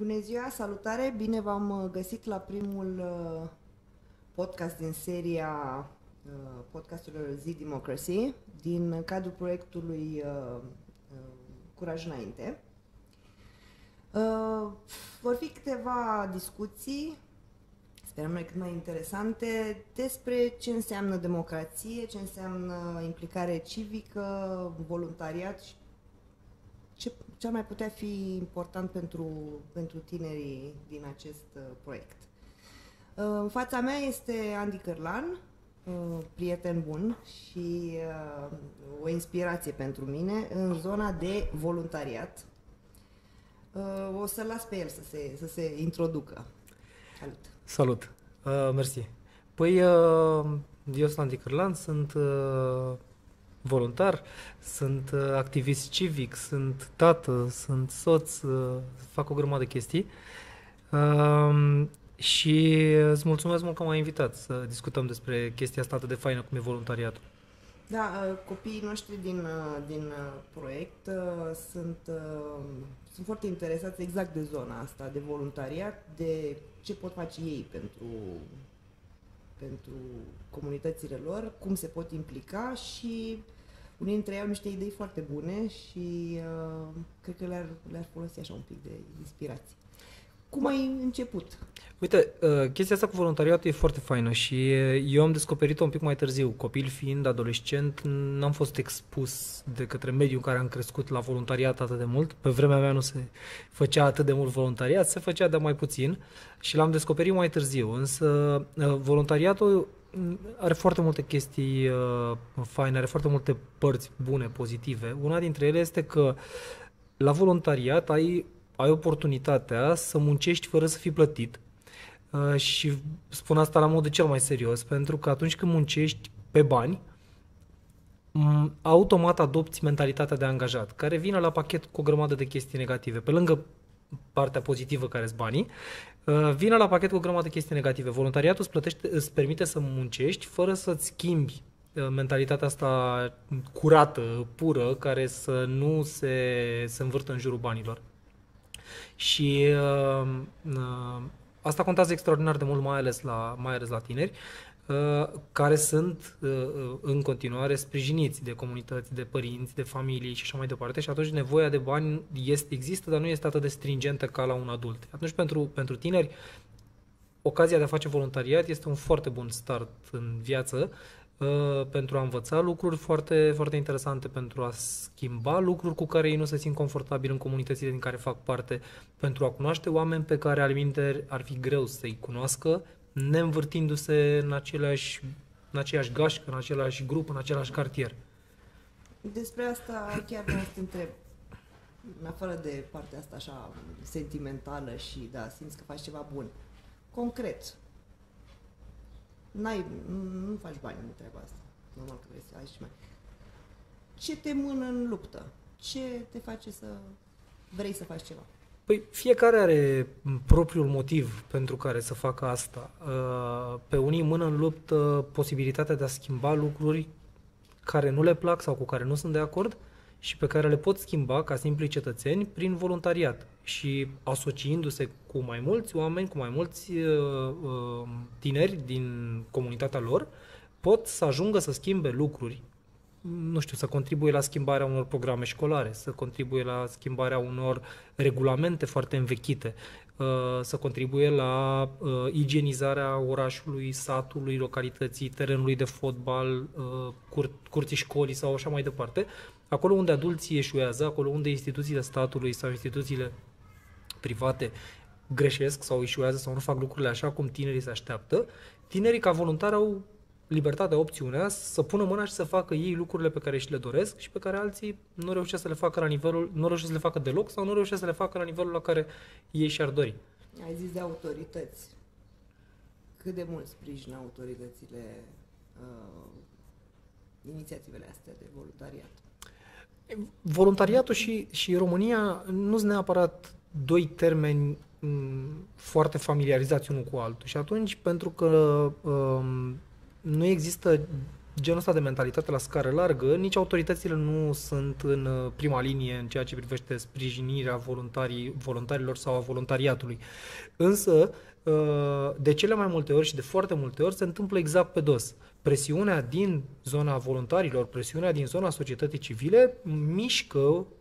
Bună ziua, salutare! Bine v-am uh, găsit la primul uh, podcast din seria uh, podcasturilor Z Democracy din cadrul proiectului Curaj Înainte. Vor fi câteva discuții, sperăm noi cât mai interesante, despre ce înseamnă democrație, ce înseamnă implicare civică, voluntariat și ce, ce ar mai putea fi important pentru, pentru tinerii din acest uh, proiect. Uh, în fața mea este Andy Cărlan, uh, prieten bun și uh, o inspirație pentru mine în zona de voluntariat. Uh, o să las pe el să se, să se introducă. Salut! Salut! Uh, mersi! Păi, uh, eu sunt Andy Cărlan, sunt uh, voluntar, sunt uh, activist civic, sunt tată, sunt soț, uh, fac o grămadă de chestii. Uh, și îți mulțumesc mult că m-ai invitat să discutăm despre chestia asta atât de faină cum e voluntariatul. Da, uh, copiii noștri din, uh, din uh, proiect sunt, sunt foarte interesați exact de zona asta, de voluntariat, de ce pot face ei pentru, pentru comunitățile lor, cum se pot implica și unii dintre ei au niște idei foarte bune și uh, cred că le-ar, le-ar folosi așa un pic de inspirație. Cum ai început? Uite, uh, chestia asta cu voluntariatul e foarte faină și uh, eu am descoperit-o un pic mai târziu. Copil fiind adolescent, n-am fost expus de către mediul în care am crescut la voluntariat atât de mult. Pe vremea mea nu se făcea atât de mult voluntariat, se făcea de mai puțin și l-am descoperit mai târziu. Însă uh, voluntariatul are foarte multe chestii uh, faine, are foarte multe părți bune, pozitive. Una dintre ele este că la voluntariat ai, ai oportunitatea să muncești fără să fii plătit. Uh, și spun asta la modul cel mai serios, pentru că atunci când muncești pe bani, automat adopți mentalitatea de angajat, care vine la pachet cu o grămadă de chestii negative. Pe lângă partea pozitivă care sunt banii, uh, vine la pachet cu o grămadă de chestii negative. Voluntariatul îți, plătește, îți permite să muncești fără să-ți schimbi uh, mentalitatea asta curată, pură, care să nu se, se învârtă în jurul banilor. Și uh, uh, asta contează extraordinar de mult, mai ales la, mai ales la tineri. Uh, care sunt uh, uh, în continuare sprijiniți de comunități, de părinți, de familii și așa mai departe și atunci nevoia de bani este, există, dar nu este atât de stringentă ca la un adult. Atunci pentru, pentru tineri ocazia de a face voluntariat este un foarte bun start în viață uh, pentru a învăța lucruri foarte, foarte interesante, pentru a schimba lucruri cu care ei nu se simt confortabil în comunitățile din care fac parte, pentru a cunoaște oameni pe care al ar fi greu să-i cunoască, neînvârtindu-se în aceleași, în aceeași gașcă, în același grup, în același cartier. Despre asta chiar vreau să te întreb. În afară de partea asta așa sentimentală și da, simți că faci ceva bun. Concret, n-ai, nu faci bani în treaba asta. Normal că vrei să ai și mai. Ce te mână în luptă? Ce te face să vrei să faci ceva? Păi fiecare are propriul motiv pentru care să facă asta. Uh, pe unii mână în luptă posibilitatea de a schimba lucruri care nu le plac sau cu care nu sunt de acord și pe care le pot schimba ca simpli cetățeni prin voluntariat și asociindu-se cu mai mulți oameni, cu mai mulți uh, uh, tineri din comunitatea lor, pot să ajungă să schimbe lucruri nu știu, să contribuie la schimbarea unor programe școlare, să contribuie la schimbarea unor regulamente foarte învechite, uh, să contribuie la uh, igienizarea orașului, satului, localității, terenului de fotbal, uh, cur- curții școlii sau așa mai departe. Acolo unde adulții eșuează, acolo unde instituțiile statului sau instituțiile private greșesc sau eșuează sau nu fac lucrurile așa cum tinerii se așteaptă, tinerii ca voluntari au libertatea, opțiunea să pună mâna și să facă ei lucrurile pe care și le doresc și pe care alții nu reușesc să le facă la nivelul, nu reușesc să le facă deloc sau nu reușesc să le facă la nivelul la care ei și-ar dori. Ai zis de autorități. Cât de mult sprijină autoritățile uh, inițiativele astea de voluntariat? Voluntariatul și, și România nu sunt neapărat doi termeni mm, foarte familiarizați unul cu altul. Și atunci, pentru că um, nu există genul ăsta de mentalitate la scară largă, nici autoritățile nu sunt în uh, prima linie în ceea ce privește sprijinirea voluntarii, voluntarilor sau a voluntariatului. Însă, uh, de cele mai multe ori și de foarte multe ori se întâmplă exact pe dos. Presiunea din zona voluntarilor, presiunea din zona societății civile mișcă Uh,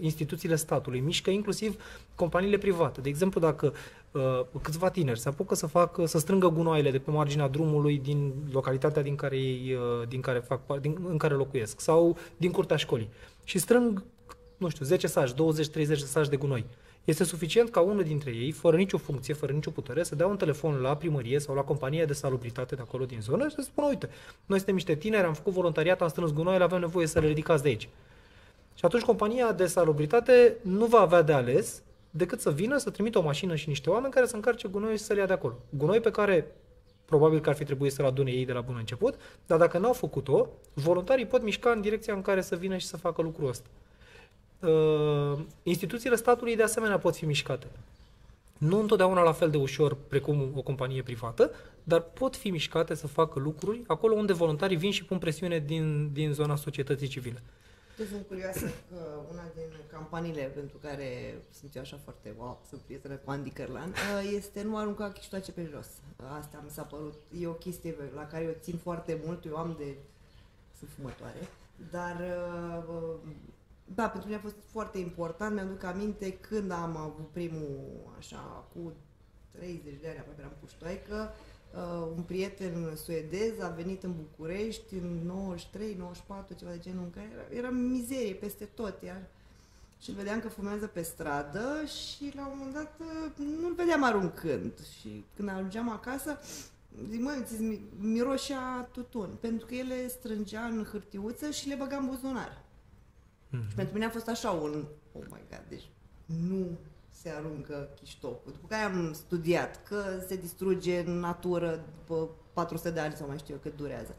instituțiile statului, mișcă inclusiv companiile private. De exemplu, dacă uh, câțiva tineri se apucă să facă, să strângă gunoaiele de pe marginea drumului din localitatea din care, ei, uh, din care fac, din, în care locuiesc sau din curtea școlii și strâng, nu știu, 10 saci, 20-30 de saci de gunoi. Este suficient ca unul dintre ei, fără nicio funcție, fără nicio putere, să dea un telefon la primărie sau la compania de salubritate de acolo din zonă și să spună, uite, noi suntem niște tineri, am făcut voluntariat, am strâns gunoaiele, avem nevoie să le ridicați de aici. Și atunci compania de salubritate nu va avea de ales decât să vină, să trimită o mașină și niște oameni care să încarce gunoi și să le ia de acolo. Gunoi pe care probabil că ar fi trebuit să-l adune ei de la bun început, dar dacă n-au făcut-o, voluntarii pot mișca în direcția în care să vină și să facă lucrul ăsta. Uh, instituțiile statului de asemenea pot fi mișcate. Nu întotdeauna la fel de ușor precum o companie privată, dar pot fi mișcate să facă lucruri acolo unde voluntarii vin și pun presiune din, din zona societății civile. Eu sunt curioasă că una din campaniile pentru care sunt eu așa foarte wow, sunt prietenă cu Andy Cărlan, uh, este nu arunca chiștoace pe jos. Asta mi s-a părut, e o chestie la care eu țin foarte mult, eu am de, sunt fumătoare, dar uh, da, pentru mine a fost foarte important, mi-aduc aminte când am avut primul, așa, cu 30 de ani, aproape eram puștoaică, uh, un prieten suedez a venit în București în 93, 94, ceva de genul, în care era, era mizerie peste tot, iar și îl vedeam că fumează pe stradă și la un moment dat uh, nu-l vedeam aruncând și când ajungeam acasă zic, măi, ți miroșea tutun, pentru că el le strângea în hârtiuță și le băga în buzunar. Mm-hmm. Și pentru mine a fost așa un, oh my god, deci nu se aruncă chiștocul. După care am studiat că se distruge în natură după 400 de ani sau mai știu eu cât durează.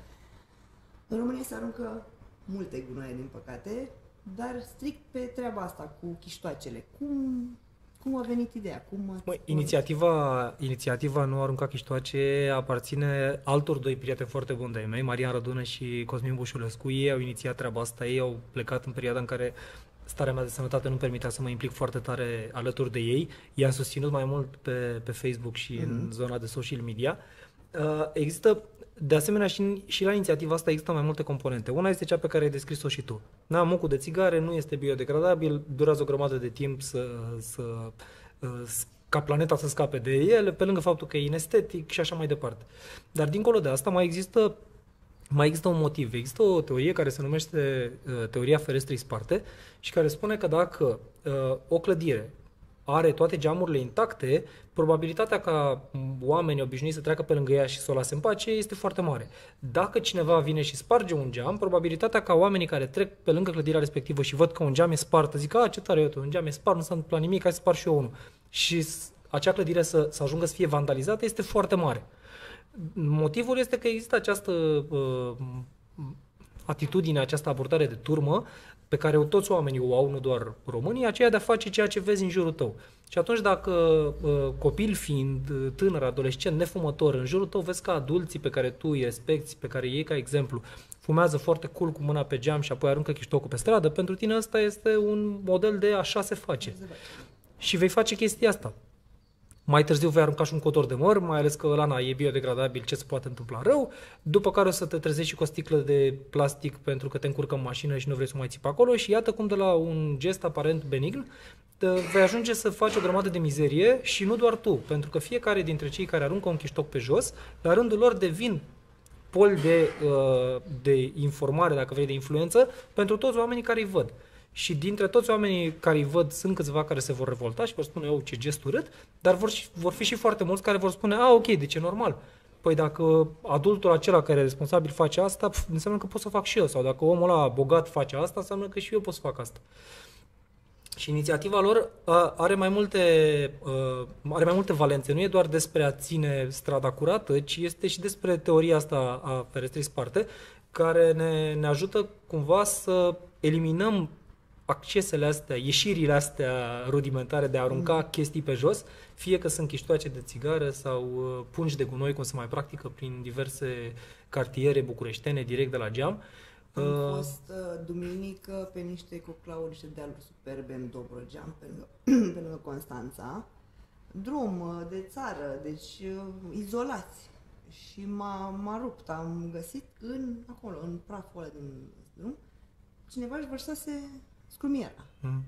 În România se aruncă multe gunoaie, din păcate, dar strict pe treaba asta cu chiștoacele. Cum, cum a venit ideea? Cum Măi, inițiativa, inițiativa Nu arunca chiștoace aparține altor doi prieteni foarte buni de mei, Marian Rădună și Cosmin Bușulescu. Ei au inițiat treaba asta, ei au plecat în perioada în care starea mea de sănătate nu permitea să mă implic foarte tare alături de ei. I-am susținut mai mult pe, pe Facebook și mm-hmm. în mhm. zona de social media. Uh, există, de asemenea, și, și la inițiativa asta există mai multe componente. Una este cea pe care ai descris-o și tu. Na, mucul de țigare nu este biodegradabil, durează o grămadă de timp să, să, uh, ca planeta să scape de ele, pe lângă faptul că e inestetic și așa mai departe. Dar dincolo de asta mai există mai există un motiv. Există o teorie care se numește uh, teoria ferestrei sparte și care spune că dacă uh, o clădire are toate geamurile intacte, probabilitatea ca oamenii obișnuiți să treacă pe lângă ea și să o lase în pace este foarte mare. Dacă cineva vine și sparge un geam, probabilitatea ca oamenii care trec pe lângă clădirea respectivă și văd că un geam e spart, zic, a, ce tare e un geam e spart, nu s-a întâmplat nimic, hai să spar și eu unul. Și acea clădire să, să ajungă să fie vandalizată este foarte mare. Motivul este că există această uh, atitudine, această abordare de turmă pe care toți oamenii o au, nu doar românii, aceea de a face ceea ce vezi în jurul tău. Și atunci dacă uh, copil fiind, tânăr, adolescent, nefumător, în jurul tău vezi că adulții pe care tu îi respecti, pe care îi iei ca exemplu, fumează foarte cool cu mâna pe geam și apoi aruncă chiștocul pe stradă, pentru tine ăsta este un model de așa se face. Și vei face chestia asta. Mai târziu vei arunca și un cotor de măr, mai ales că ăla e biodegradabil, ce se poate întâmpla rău. După care o să te trezești și cu o sticlă de plastic pentru că te încurcă în mașină și nu vrei să mai ții pe acolo și iată cum de la un gest aparent benign vei ajunge să faci o grămadă de mizerie și nu doar tu, pentru că fiecare dintre cei care aruncă un chiștoc pe jos, la rândul lor devin pol de, uh, de informare, dacă vrei, de influență, pentru toți oamenii care îi văd. Și dintre toți oamenii care îi văd, sunt câțiva care se vor revolta și vor spune, eu, ce gest urât, dar vor, vor fi și foarte mulți care vor spune, a, ok, deci e normal. Păi dacă adultul acela care e responsabil face asta, pf, înseamnă că pot să fac și eu. Sau dacă omul ăla bogat face asta, înseamnă că și eu pot să fac asta. Și inițiativa lor are mai multe, are mai multe valențe. Nu e doar despre a ține strada curată, ci este și despre teoria asta a ferestrei sparte, care ne, ne ajută cumva să eliminăm accesele astea, ieșirile astea rudimentare de a arunca mm. chestii pe jos, fie că sunt chiștoace de țigară sau uh, pungi de gunoi, cum se mai practică prin diverse cartiere bucureștene, direct de la geam. Am uh, fost uh, duminică pe niște coclauri, niște dealuri superbe în Dobrogeam, pe lângă, pe lângă Constanța. Drum uh, de țară, deci uh, izolați. Și m-a, m-a rupt, am găsit în, acolo, în praful ăla din drum, cineva își vărsase scrumiera. Mm.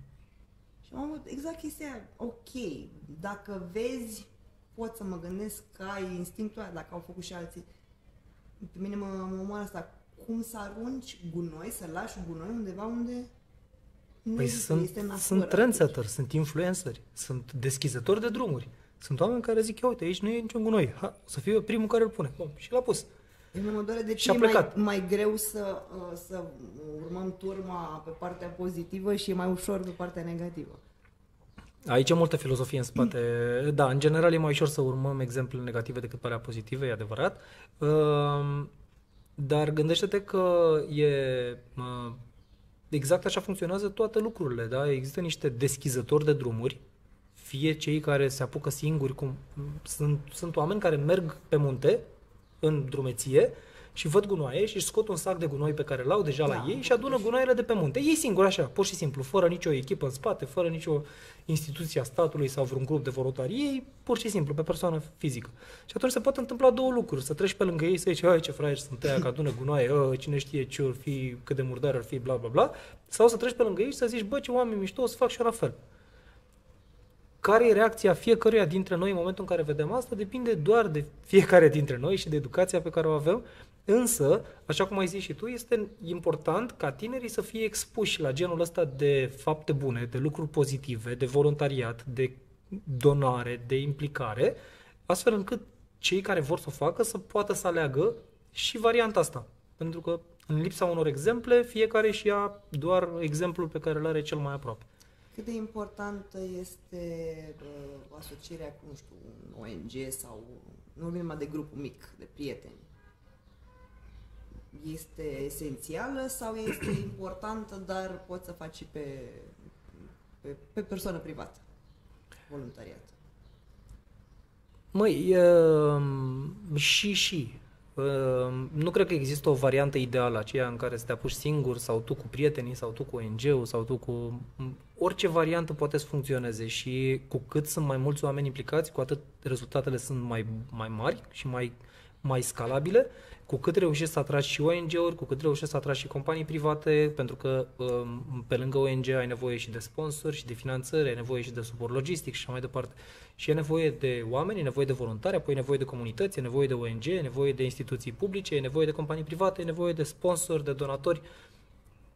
Și am avut exact chestia aia. ok, dacă vezi, pot să mă gândesc că ai instinctul ăla, dacă au făcut și alții. Pe mine mă, mă omoară asta, cum să arunci gunoi, să lași gunoi undeva unde nu păi sunt, este natură, sunt trendsetters, sunt influenceri, sunt deschizători de drumuri. Sunt oameni care zic, uite, aici nu e niciun gunoi, ha, să fiu eu primul care îl pune. Bun, și l-a pus. Eu mă doare de ce e mai, mai greu să, uh, să urmăm turma pe partea pozitivă și e mai ușor pe partea negativă. Aici e multă filozofie în spate. Da, în general e mai ușor să urmăm exemple negative decât părea pozitive, e adevărat. Ehm, dar gândește-te că e exact așa funcționează toate lucrurile, da? Există niște deschizători de drumuri, fie cei care se apucă singuri, cum sunt, sunt oameni care merg pe munte în drumeție și văd gunoaie și își scot un sac de gunoi pe care l-au deja da. la ei și adună gunoaiele de pe munte. Ei singuri așa, pur și simplu, fără nicio echipă în spate, fără nicio instituție a statului sau vreun grup de voluntari. Ei, pur și simplu, pe persoană fizică. Și atunci se pot întâmpla două lucruri. Să treci pe lângă ei, să zici, hai ce fraieri sunt ăia, că adună gunoaie, ă, cine știe ce ar fi, cât de murdar ar fi, bla bla bla. Sau să treci pe lângă ei și să zici, bă, ce oameni mișto, o să fac și eu la fel care e reacția fiecăruia dintre noi în momentul în care vedem asta, depinde doar de fiecare dintre noi și de educația pe care o avem. Însă, așa cum ai zis și tu, este important ca tinerii să fie expuși la genul ăsta de fapte bune, de lucruri pozitive, de voluntariat, de donare, de implicare, astfel încât cei care vor să o facă să poată să aleagă și varianta asta. Pentru că în lipsa unor exemple, fiecare și ia doar exemplul pe care îl are cel mai aproape. Cât de importantă este uh, asocierea cu, nu știu, un ONG sau, nu vorbim numai de grupul mic, de prieteni? Este esențială sau este importantă, dar poți să faci și pe, pe, pe persoană privată, voluntariat? Măi, uh, și și. Ehm, nu cred că există o variantă ideală, aceea în care să te apuci singur sau tu cu prietenii sau tu cu ONG-ul sau tu cu... Orice variantă poate să funcționeze și cu cât sunt mai mulți oameni implicați, cu atât rezultatele sunt mai, mai mari și mai, mai scalabile cu cât reușești să atragi și ONG-uri, cu cât reușești să atragi și companii private, pentru că um, pe lângă ONG ai nevoie și de sponsori și de finanțări, ai nevoie și de suport logistic și așa mai departe. Și e nevoie de oameni, e nevoie de voluntari, apoi e nevoie de comunități, e nevoie de ONG, e nevoie de instituții publice, e nevoie de companii private, e nevoie de sponsori, de donatori.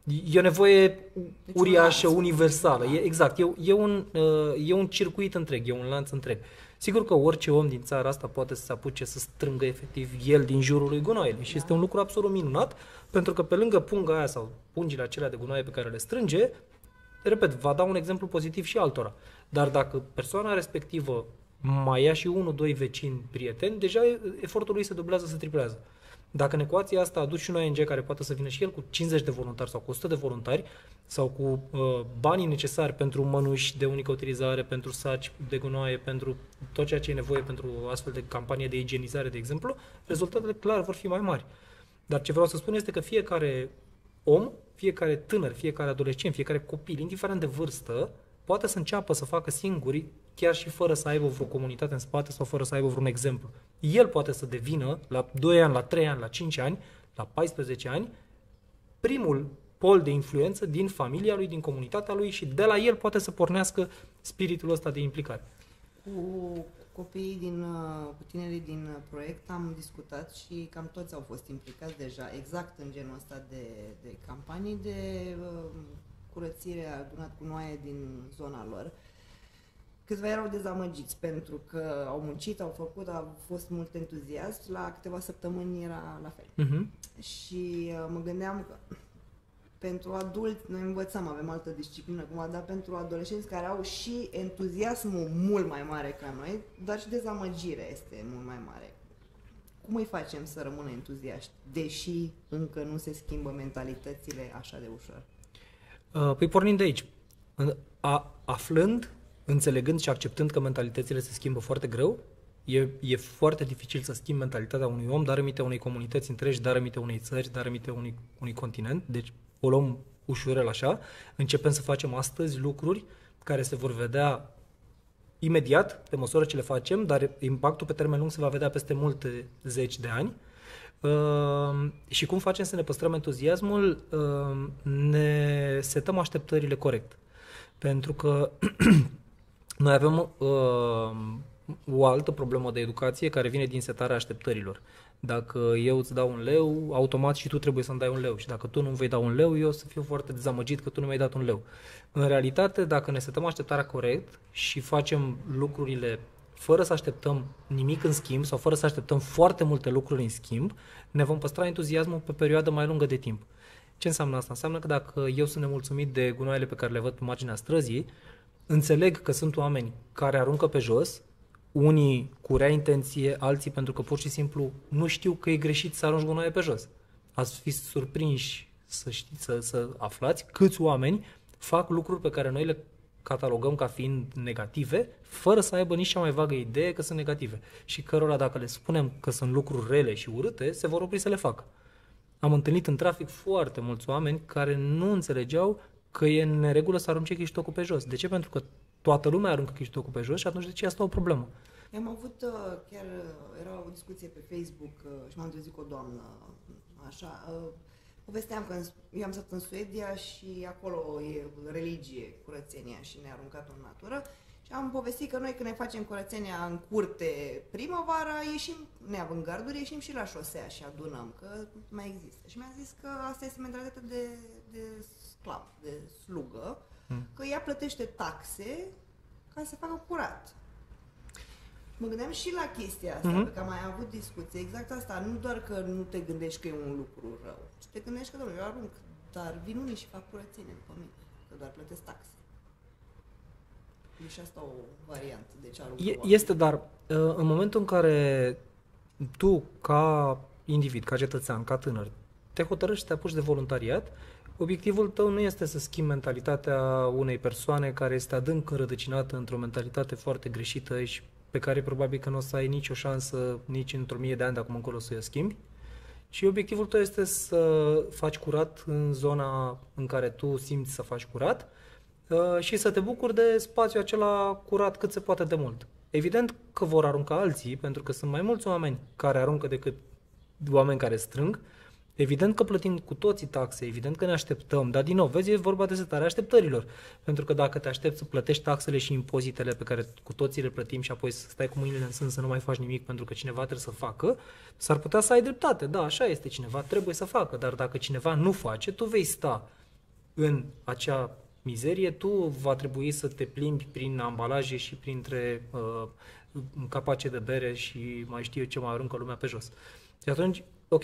E o nevoie deci uriașă, universală. E, exact, e, e, un, uh, e un circuit întreg, e un lanț întreg. Sigur că orice om din țara asta poate să se apuce să strângă efectiv el din jurul lui gunoaiele și este un lucru absolut minunat, pentru că pe lângă punga aia sau pungile acelea de gunoaie pe care le strânge, repet, va da un exemplu pozitiv și altora. Dar dacă persoana respectivă mai ia și unul, doi vecini, prieteni, deja efortul lui se dublează, se triplează. Dacă în ecuația asta aduci și un ONG care poate să vină și el cu 50 de voluntari sau cu 100 de voluntari sau cu uh, banii necesari pentru mănuși de unică utilizare, pentru saci de gunoaie, pentru tot ceea ce e nevoie pentru astfel de campanie de igienizare, de exemplu, rezultatele clar vor fi mai mari. Dar ce vreau să spun este că fiecare om, fiecare tânăr, fiecare adolescent, fiecare copil, indiferent de vârstă, poate să înceapă să facă singuri, chiar și fără să aibă vreo comunitate în spate sau fără să aibă vreun exemplu. El poate să devină, la 2 ani, la 3 ani, la 5 ani, la 14 ani, primul pol de influență din familia lui, din comunitatea lui și de la el poate să pornească spiritul ăsta de implicare. Cu copiii din, uh, cu tinerii din proiect am discutat și cam toți au fost implicați deja exact în genul ăsta de, de campanii de uh, curățire adunat cu noaie din zona lor. Câțiva erau dezamăgiți pentru că au muncit, au făcut, a fost mult entuziasm, la câteva săptămâni era la fel. Uh-huh. Și uh, mă gândeam că pentru adulți, noi învățăm, avem altă disciplină acum, dar pentru adolescenți care au și entuziasmul mult mai mare ca noi, dar și dezamăgirea este mult mai mare. Cum îi facem să rămână entuziaști, deși încă nu se schimbă mentalitățile așa de ușor? Uh, păi pornind de aici. A, aflând, înțelegând și acceptând că mentalitățile se schimbă foarte greu, e, e foarte dificil să schimbi mentalitatea unui om, dar rămite unei comunități întregi, dar rămite unei țări, dar rămite unui, unui continent. Deci o luăm ușurel așa. Începem să facem astăzi lucruri care se vor vedea imediat, pe măsură ce le facem, dar impactul pe termen lung se va vedea peste multe zeci de ani. Uh, și cum facem să ne păstrăm entuziasmul? Uh, ne setăm așteptările corect. Pentru că noi avem uh, o altă problemă de educație care vine din setarea așteptărilor. Dacă eu îți dau un leu, automat și tu trebuie să-mi dai un leu. Și dacă tu nu-mi vei da un leu, eu o să fiu foarte dezamăgit că tu nu mi-ai dat un leu. În realitate, dacă ne setăm așteptarea corect și facem lucrurile fără să așteptăm nimic în schimb sau fără să așteptăm foarte multe lucruri în schimb, ne vom păstra entuziasmul pe perioadă mai lungă de timp. Ce înseamnă asta? Înseamnă că dacă eu sunt nemulțumit de gunoaiele pe care le văd pe marginea străzii, înțeleg că sunt oameni care aruncă pe jos, unii cu rea intenție, alții pentru că pur și simplu nu știu că e greșit să arunci gunoaie pe jos. Ați fi surprinși să știți, să, să aflați câți oameni fac lucruri pe care noi le catalogăm ca fiind negative, fără să aibă nici cea mai vagă idee că sunt negative și cărora dacă le spunem că sunt lucruri rele și urâte, se vor opri să le facă. Am întâlnit în trafic foarte mulți oameni care nu înțelegeau că e în neregulă să arunce chiștocul pe jos. De ce? Pentru că toată lumea aruncă chiștocul pe jos și atunci de ce asta o problemă? Am avut uh, chiar, uh, era o discuție pe Facebook uh, și m-am trezit cu o doamnă, așa, povesteam că eu am stat în Suedia și acolo e religie, curățenia și ne-a aruncat în natură și am povestit că noi când ne facem curățenia în curte primăvara, ieșim, neavând garduri, ieșim și la șosea și adunăm, că mai există. Și mi-a zis că asta este mentalitatea de, de sclav, de slugă, hmm. că ea plătește taxe ca să facă curat. Mă gândeam și la chestia asta, mm-hmm. că am mai avut discuții, exact asta, nu doar că nu te gândești că e un lucru rău, ci te gândești că, domnule, eu arunc, dar vin unii și fac curățenie după mine, că doar plătesc taxe. E și asta o variantă de ce arunc e, Este, dar uh, în momentul în care tu, ca individ, ca cetățean, ca tânăr, te hotărăști să te apuci de voluntariat, Obiectivul tău nu este să schimbi mentalitatea unei persoane care este adânc înrădăcinată într-o mentalitate foarte greșită și pe care probabil că nu o să ai nicio șansă nici într-o mie de ani de acum încolo să o schimbi. Și obiectivul tău este să faci curat în zona în care tu simți să faci curat uh, și să te bucuri de spațiul acela curat cât se poate de mult. Evident că vor arunca alții, pentru că sunt mai mulți oameni care aruncă decât oameni care strâng, Evident că plătim cu toții taxe, evident că ne așteptăm, dar din nou, vezi, e vorba de setarea așteptărilor. Pentru că dacă te aștepți să plătești taxele și impozitele pe care cu toții le plătim și apoi să stai cu mâinile în sân să nu mai faci nimic pentru că cineva trebuie să facă, s-ar putea să ai dreptate. Da, așa este, cineva trebuie să facă, dar dacă cineva nu face, tu vei sta în acea mizerie, tu va trebui să te plimbi prin ambalaje și printre uh, capace de bere și mai știu eu ce mai aruncă lumea pe jos. Și atunci, ok,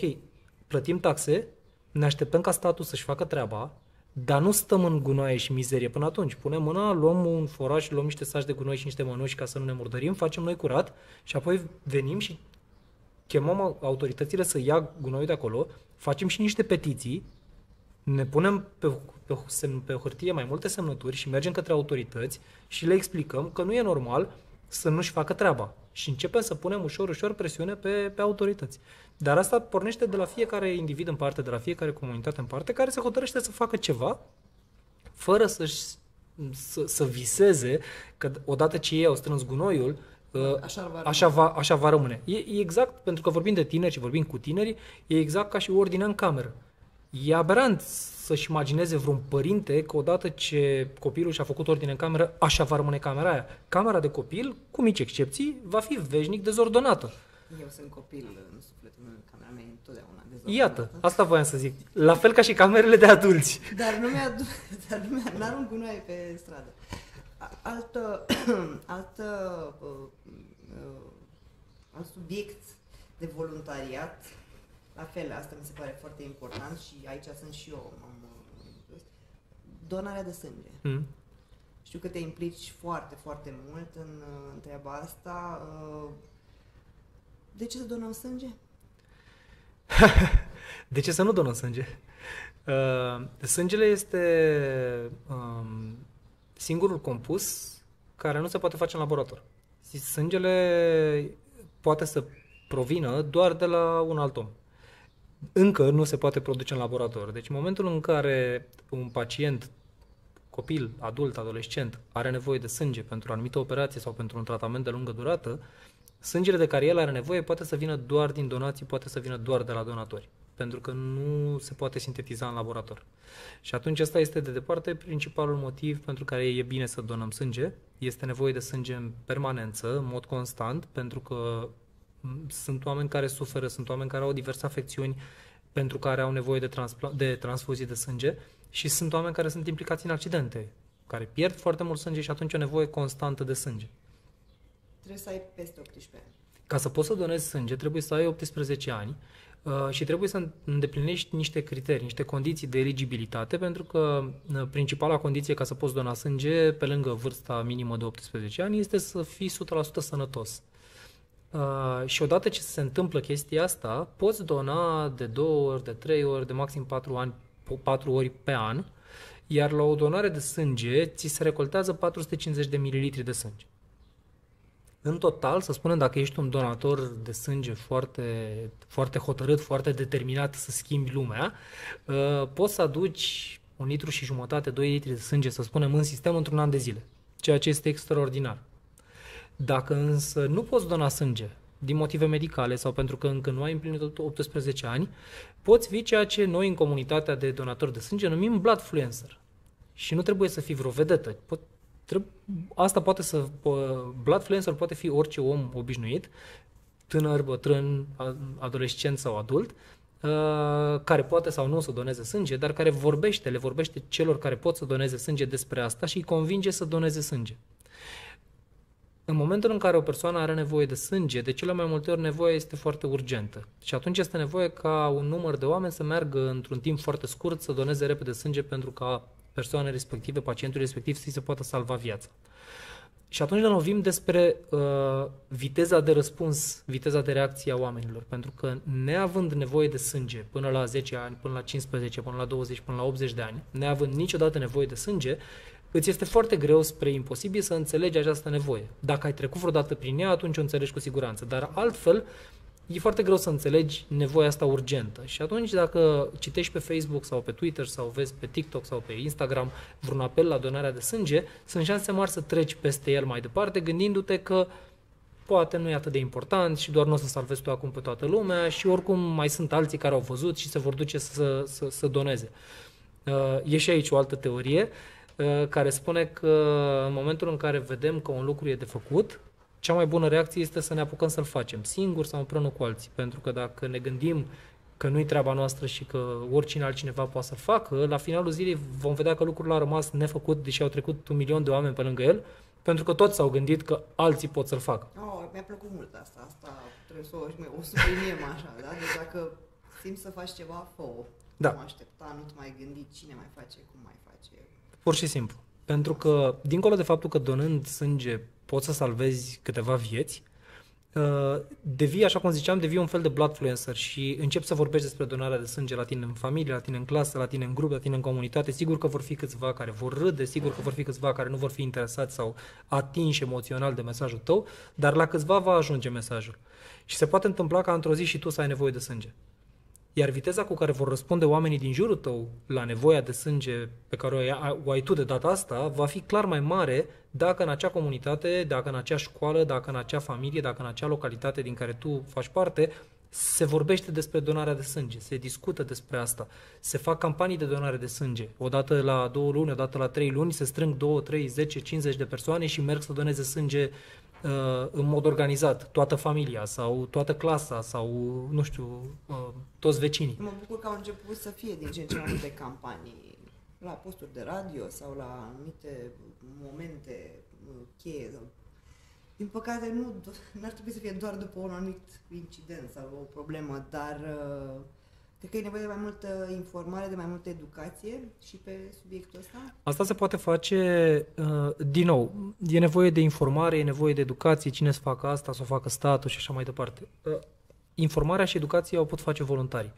plătim taxe, ne așteptăm ca statul să-și facă treaba, dar nu stăm în gunoaie și mizerie până atunci. Punem mâna, luăm un foraj, luăm niște saci de gunoi și niște mănuși ca să nu ne murdărim, facem noi curat și apoi venim și chemăm autoritățile să ia gunoiul de acolo, facem și niște petiții, ne punem pe, pe, semn, pe hârtie mai multe semnături și mergem către autorități și le explicăm că nu e normal să nu-și facă treaba. Și începem să punem ușor, ușor presiune pe, pe autorități. Dar asta pornește de la fiecare individ în parte, de la fiecare comunitate în parte, care se hotărăște să facă ceva fără să să, să viseze că odată ce ei au strâns gunoiul, uh, așa va, așa va, așa va rămâne. E, e exact, pentru că vorbim de tineri și vorbim cu tinerii, e exact ca și ordinea în cameră. E aberant să-și imagineze vreun părinte că odată ce copilul și-a făcut ordine în cameră, așa va rămâne camera aia. Camera de copil, cu mici excepții, va fi veșnic dezordonată. Eu sunt copil în sufletul meu, camera mea e întotdeauna dezordonată. Iată, asta voiam să zic. La fel ca și camerele de adulți. Dar nu mi-a, dar nu mi-a, n-arunc gunoaie pe stradă. Altă, altă, uh, uh, alt subiect de voluntariat la fel, asta mi se pare foarte important și aici sunt și eu. Am, donarea de sânge. Mm. Știu că te implici foarte, foarte mult în, în treaba asta. Uh, de ce să donăm sânge? de ce să nu donăm sânge? Uh, sângele este um, singurul compus care nu se poate face în laborator. Sângele poate să provină doar de la un alt om. Încă nu se poate produce în laborator. Deci în momentul în care un pacient, copil, adult, adolescent, are nevoie de sânge pentru o anumită operație sau pentru un tratament de lungă durată, sângele de care el are nevoie poate să vină doar din donații, poate să vină doar de la donatori pentru că nu se poate sintetiza în laborator. Și atunci ăsta este de departe principalul motiv pentru care e bine să donăm sânge. Este nevoie de sânge în permanență, în mod constant, pentru că sunt oameni care suferă, sunt oameni care au diverse afecțiuni pentru care au nevoie de, transpla- de transfuzii de sânge și sunt oameni care sunt implicați în accidente, care pierd foarte mult sânge și atunci o nevoie constantă de sânge. Trebuie să ai peste 18 ani. Ca să poți să donezi sânge, trebuie să ai 18 ani Uh, și trebuie să îndeplinești niște criterii, niște condiții de eligibilitate, pentru că uh, principala condiție ca să poți dona sânge, pe lângă vârsta minimă de 18 ani, este să fii 100% sănătos. Uh, și odată ce se întâmplă chestia asta, poți dona de 2 ori, de 3 ori, de maxim 4, ani, 4 ori pe an, iar la o donare de sânge ți se recoltează 450 de mililitri de sânge. În total, să spunem, dacă ești un donator de sânge foarte, foarte hotărât, foarte determinat să schimbi lumea, uh, poți să aduci un litru și jumătate, 2 litri de sânge, să spunem, în sistem într-un an de zile, ceea ce este extraordinar. Dacă însă nu poți dona sânge din motive medicale sau pentru că încă nu ai împlinit 18 ani, poți fi ceea ce noi în comunitatea de donatori de sânge numim bloodfluencer. Și nu trebuie să fii vreo vedetă. Asta poate să... Blood fluencer poate fi orice om obișnuit, tânăr, bătrân, adolescent sau adult, uh, care poate sau nu să doneze sânge, dar care vorbește, le vorbește celor care pot să doneze sânge despre asta și îi convinge să doneze sânge. În momentul în care o persoană are nevoie de sânge, de cele mai multe ori nevoia este foarte urgentă. Și atunci este nevoie ca un număr de oameni să meargă într-un timp foarte scurt să doneze repede sânge pentru ca persoane respective, pacientul respectiv, să se poată salva viața. Și atunci ne lovim despre uh, viteza de răspuns, viteza de reacție a oamenilor, pentru că neavând nevoie de sânge până la 10 ani, până la 15, până la 20, până la 80 de ani, neavând niciodată nevoie de sânge, îți este foarte greu spre imposibil să înțelegi această nevoie. Dacă ai trecut vreodată prin ea, atunci o înțelegi cu siguranță, dar altfel uh, e foarte greu să înțelegi nevoia asta urgentă. Și atunci dacă citești pe Facebook sau pe Twitter sau vezi pe TikTok sau pe Instagram vreun apel la donarea de sânge, sunt șanse mari să treci peste el mai departe, gândindu-te că poate nu e atât de important și doar nu o să salvezi tu acum pe toată lumea și oricum mai sunt alții care au văzut și se vor duce să, să, să doneze. Uh, e și aici o altă teorie uh, care spune că în momentul în care vedem că un lucru e de făcut, cea mai bună reacție este să ne apucăm să-l facem, singuri sau împreună cu alții. Pentru că dacă ne gândim că nu-i treaba noastră și că oricine altcineva poate să-l facă, la finalul zilei vom vedea că lucrul a rămas nefăcut, deși au trecut un milion de oameni pe lângă el, pentru că toți s-au gândit că alții pot să-l facă. Oh, mi-a plăcut mult asta. Asta trebuie să o, o subliniem așa, da? Deci dacă simți să faci ceva, fă Da. Nu aștepta, nu te mai gândi cine mai face, cum mai face. Pur și simplu. Pentru că, dincolo de faptul că donând sânge poți să salvezi câteva vieți, uh, devii, așa cum ziceam, devii un fel de bloodfluencer și începi să vorbești despre donarea de sânge la tine în familie, la tine în clasă, la tine în grup, la tine în comunitate. Sigur că vor fi câțiva care vor râde, sigur că vor fi câțiva care nu vor fi interesați sau atinși emoțional de mesajul tău, dar la câțiva va ajunge mesajul. Și se poate întâmpla ca într-o zi și tu să ai nevoie de sânge. Iar viteza cu care vor răspunde oamenii din jurul tău la nevoia de sânge pe care o ai, o ai tu de data asta va fi clar mai mare dacă în acea comunitate, dacă în acea școală, dacă în acea familie, dacă în acea localitate din care tu faci parte, se vorbește despre donarea de sânge, se discută despre asta, se fac campanii de donare de sânge. Odată la două luni, odată la trei luni se strâng două, trei, zece, 50 de persoane și merg să doneze sânge Uh, în mod organizat, toată familia sau toată clasa sau, nu știu, uh, toți vecinii. Mă bucur că au început să fie din ce în ce mai multe campanii la posturi de radio sau la anumite momente uh, cheie. Din păcate, nu ar trebui să fie doar după un anumit incident sau o problemă, dar uh, Cred că e nevoie de mai multă informare, de mai multă educație și pe subiectul ăsta? Asta se poate face, uh, din nou, e nevoie de informare, e nevoie de educație, cine să facă asta, să o facă statul și așa mai departe. Uh, informarea și educația o pot face voluntarii.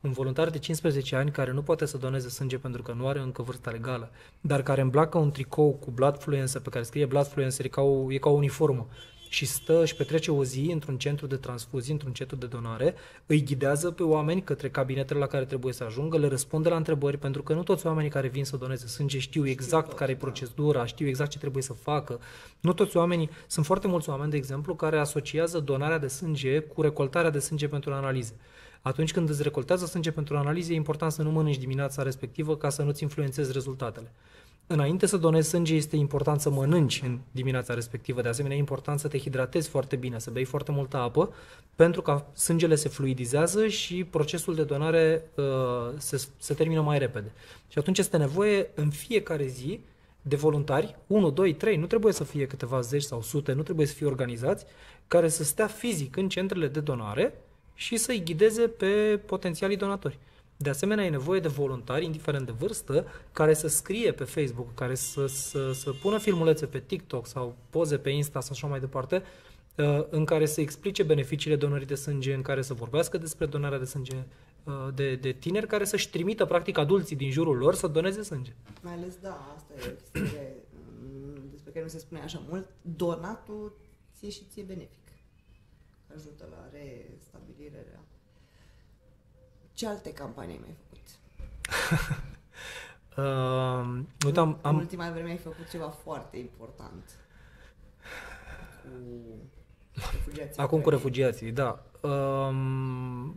un voluntar de 15 ani care nu poate să doneze sânge pentru că nu are încă vârsta legală, dar care îmbracă un tricou cu blood fluencer pe care scrie blood fluencer, e ca o, e ca o uniformă și stă și petrece o zi într-un centru de transfuzii, într-un centru de donare, îi ghidează pe oameni către cabinetele la care trebuie să ajungă, le răspunde la întrebări, pentru că nu toți oamenii care vin să doneze sânge știu exact care e procedura, știu exact ce trebuie să facă. Nu toți oamenii, sunt foarte mulți oameni, de exemplu, care asociază donarea de sânge cu recoltarea de sânge pentru analize. Atunci când îți recoltează sânge pentru analize, e important să nu mănânci dimineața respectivă ca să nu-ți influențezi rezultatele. Înainte să donezi sânge, este important să mănânci în dimineața respectivă. De asemenea, e important să te hidratezi foarte bine, să bei foarte multă apă, pentru că sângele se fluidizează și procesul de donare uh, se, se termină mai repede. Și atunci este nevoie în fiecare zi de voluntari, 1, 2, 3, nu trebuie să fie câteva zeci sau sute, nu trebuie să fie organizați, care să stea fizic în centrele de donare și să-i ghideze pe potențialii donatori. De asemenea, e nevoie de voluntari, indiferent de vârstă, care să scrie pe Facebook, care să, să, să pună filmulețe pe TikTok sau poze pe Insta sau așa mai departe, uh, în care să explice beneficiile donării de sânge, în care să vorbească despre donarea de sânge uh, de, de tineri, care să-și trimită, practic, adulții din jurul lor să doneze sânge. Mai ales, da, asta e o chestie mm, despre care nu se spune așa mult. Donatul ție și ție benefic. Ajută la restabilire, ce alte campanii ai mai făcut? uh, uite, am, am... În ultima vreme ai făcut ceva foarte important. Cu refugiații. Acum cu refugiații, da. Uh,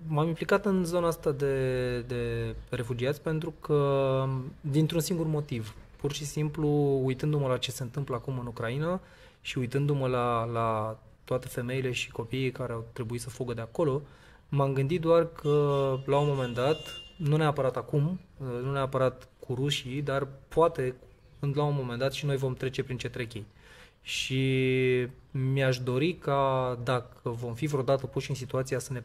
m-am implicat în zona asta de, de refugiați pentru că, dintr-un singur motiv, pur și simplu, uitându-mă la ce se întâmplă acum în Ucraina și uitându-mă la, la toate femeile și copiii care au trebuit să fugă de acolo, uh, M-am gândit doar că la un moment dat, nu neapărat acum, nu neapărat cu rușii, dar poate la un moment dat și noi vom trece prin ce trec ei. Și mi-aș dori ca dacă vom fi vreodată puși în situația să ne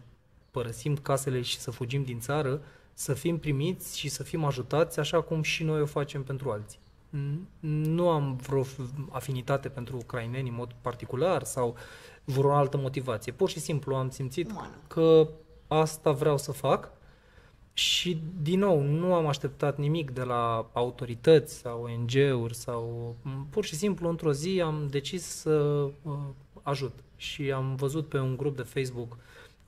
părăsim casele și să fugim din țară, să fim primiți și să fim ajutați așa cum și noi o facem pentru alții. Nu am vreo afinitate pentru ucraineni în mod particular sau vreo altă motivație. Pur și simplu am simțit Umană. că asta vreau să fac și, din nou, nu am așteptat nimic de la autorități sau ONG-uri sau pur și simplu într-o zi am decis să uh, ajut și am văzut pe un grup de Facebook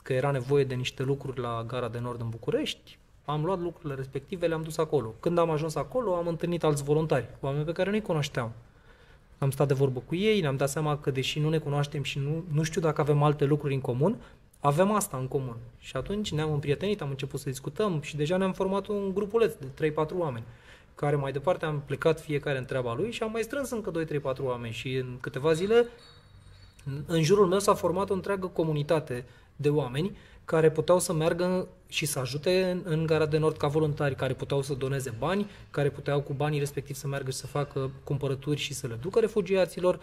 că era nevoie de niște lucruri la Gara de Nord în București, am luat lucrurile respective, le-am dus acolo. Când am ajuns acolo, am întâlnit alți voluntari, oameni pe care nu-i cunoșteam am stat de vorbă cu ei, ne-am dat seama că deși nu ne cunoaștem și nu, nu știu dacă avem alte lucruri în comun, avem asta în comun. Și atunci ne-am împrietenit, am început să discutăm și deja ne-am format un grupuleț de 3-4 oameni care mai departe am plecat fiecare în treaba lui și am mai strâns încă 2-3-4 oameni și în câteva zile în jurul meu s-a format o întreagă comunitate de oameni care puteau să meargă și să ajute în, în Gara de Nord ca voluntari, care puteau să doneze bani, care puteau cu banii respectiv să meargă și să facă cumpărături și să le ducă refugiaților.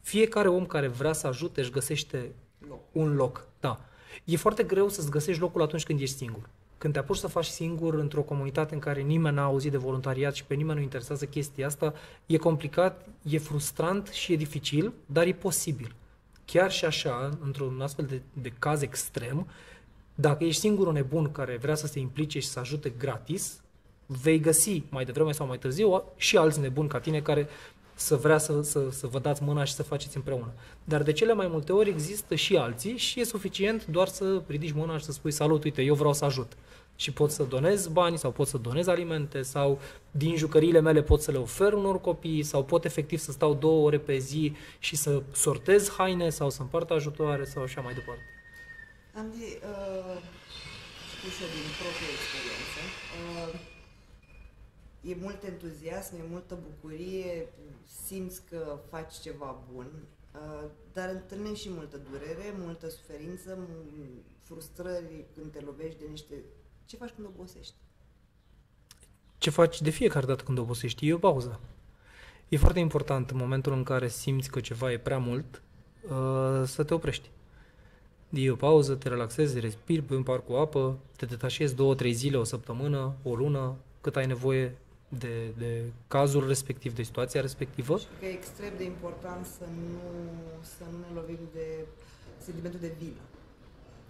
Fiecare om care vrea să ajute își găsește loc. un loc. Da. E foarte greu să-ți găsești locul atunci când ești singur. Când te apuci să faci singur într-o comunitate în care nimeni n-a auzit de voluntariat și pe nimeni nu interesează chestia asta, e complicat, e frustrant și e dificil, dar e posibil. Chiar și așa, într-un astfel de, de caz extrem, dacă ești singurul nebun care vrea să se implice și să ajute gratis, vei găsi mai devreme sau mai târziu și alți nebuni ca tine care să vrea să, să, să vă dați mâna și să faceți împreună. Dar de cele mai multe ori există și alții și e suficient doar să ridici mâna și să spui salut, uite, eu vreau să ajut. Și pot să donez bani sau pot să donez alimente sau din jucăriile mele pot să le ofer unor copii sau pot efectiv să stau două ore pe zi și să sortez haine sau să împart ajutoare sau așa mai departe. Andy, uh, spus eu din proprie experiență, uh, e mult entuziasm, e multă bucurie, simți că faci ceva bun, uh, dar întâlnești și multă durere, multă suferință, frustrări când te lovești de niște... Ce faci când obosești? Ce faci de fiecare dată când obosești? E o pauză. E foarte important în momentul în care simți că ceva e prea mult, uh, să te oprești iei o pauză, te relaxezi, respiri, pui un par cu apă, te detașezi două, trei zile, o săptămână, o lună, cât ai nevoie de, de cazul respectiv, de situația respectivă. Și că e extrem de important să nu, să nu ne lovim de sentimentul de vină.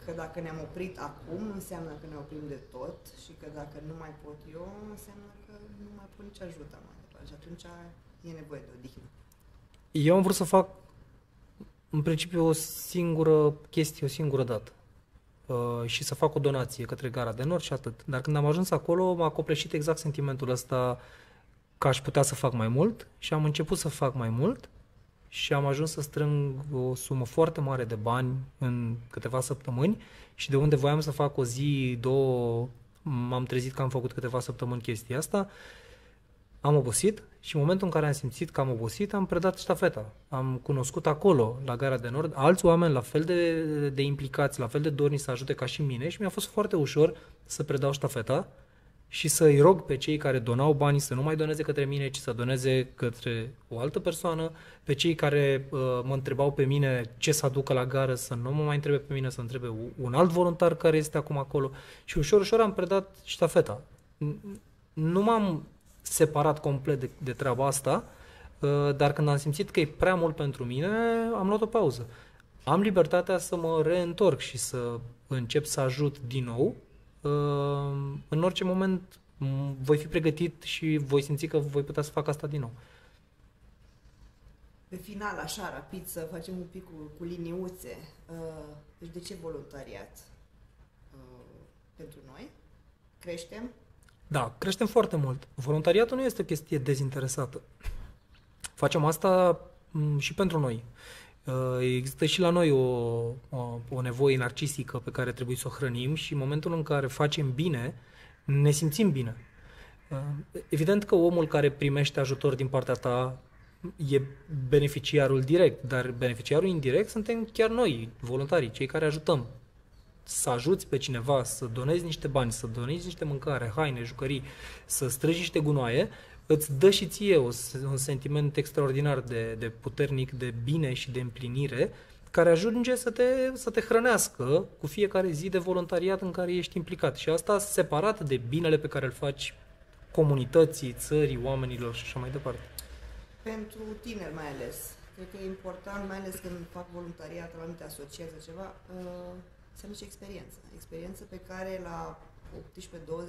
că dacă ne-am oprit acum, înseamnă că ne oprim de tot și că dacă nu mai pot eu, înseamnă că nu mai pot nici ajuta mai departe și atunci e nevoie de odihnă. Eu am vrut să fac în principiu o singură chestie, o singură dată. Uh, și să fac o donație către Gara de Nord și atât. Dar când am ajuns acolo, m-a copleșit exact sentimentul ăsta că aș putea să fac mai mult și am început să fac mai mult și am ajuns să strâng o sumă foarte mare de bani în câteva săptămâni și de unde voiam să fac o zi, două, m-am trezit că am făcut câteva săptămâni chestia asta, am obosit și în momentul în care am simțit că am obosit, am predat ștafeta. Am cunoscut acolo, la Gara de Nord, alți oameni la fel de, de implicați, la fel de dorni să ajute ca și mine și mi-a fost foarte ușor să predau ștafeta și să-i rog pe cei care donau banii să nu mai doneze către mine, ci să doneze către o altă persoană, pe cei care uh, mă întrebau pe mine ce să aducă la gară, să nu mă mai întrebe pe mine, să întrebe un alt voluntar care este acum acolo și ușor, ușor am predat ștafeta. Nu m-am separat complet de, de treaba asta, uh, dar când am simțit că e prea mult pentru mine, am luat o pauză. Am libertatea să mă reîntorc și să încep să ajut din nou, Ehm, în orice moment voi fi pregătit și voi simți că voi putea să fac asta din nou. Pe final, așa, rapid, să facem un pic cu, cu liniuțe. Ehm, deci de ce voluntariat ehm, pentru noi? Creștem? Da, creștem foarte mult. Voluntariatul nu este o chestie dezinteresată. Facem asta și pentru noi. Uh, există și la noi o, o, o nevoie narcisică pe care trebuie să o hrănim și în momentul în care facem bine, ne simțim bine. Uh, evident că omul care primește ajutor din partea ta e beneficiarul direct, dar beneficiarul indirect suntem chiar noi, voluntarii, cei care ajutăm. Să ajuți pe cineva, să donezi niște bani, să donezi niște mâncare, haine, jucării, să strângi niște gunoaie, îți dă și ție un sentiment extraordinar de, de puternic, de bine și de împlinire, care ajunge să te, să te hrănească cu fiecare zi de voluntariat în care ești implicat. Și asta separat de binele pe care îl faci comunității, țării, oamenilor și așa mai departe. Pentru tineri mai ales. Cred că e important, mai ales când fac voluntariat la anumite asociații ceva, uh, să am și experiență. Experiență pe care la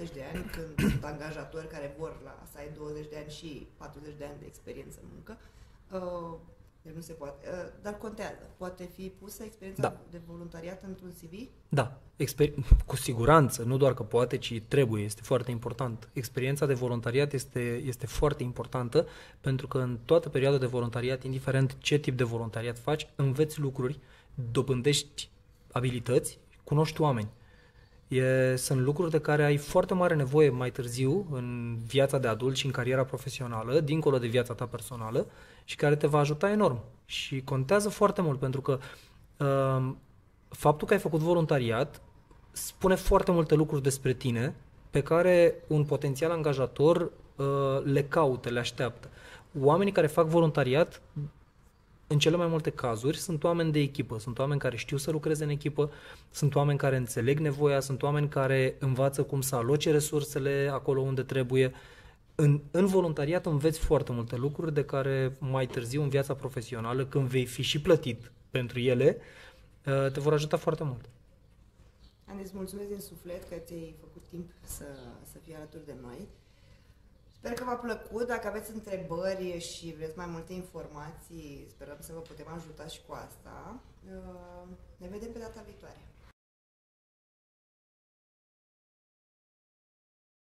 18-20 de ani, când sunt angajatori care vor la, să ai 20 de ani și 40 de ani de experiență în muncă, uh, deci nu se poate. Uh, dar contează. Poate fi pusă experiența da. de voluntariat într-un CV? Da, Exper- cu siguranță. Nu doar că poate, ci trebuie. Este foarte important. Experiența de voluntariat este, este foarte importantă pentru că în toată perioada de voluntariat, indiferent ce tip de voluntariat faci, înveți lucruri, dobândești abilități, cunoști oameni. E, sunt lucruri de care ai foarte mare nevoie mai târziu în viața de adult și în cariera profesională, dincolo de viața ta personală și care te va ajuta enorm. Și contează foarte mult pentru că uh, faptul că ai făcut voluntariat spune foarte multe lucruri despre tine pe care un potențial angajator uh, le caută, le așteaptă. Oamenii care fac voluntariat în cele mai multe cazuri sunt oameni de echipă, sunt oameni care știu să lucreze în echipă, sunt oameni care înțeleg nevoia, sunt oameni care învață cum să aloce resursele acolo unde trebuie. În, în voluntariat înveți foarte multe lucruri de care mai târziu în viața profesională, când vei fi și plătit pentru ele, uh, te vor ajuta foarte mult. Andi, mulțumesc din suflet că ți-ai făcut timp să, să fii alături de noi. Sper că v-a plăcut. Dacă aveți întrebări și vreți mai multe informații, sperăm să vă putem ajuta și cu asta. Uh, ne vedem pe data viitoare.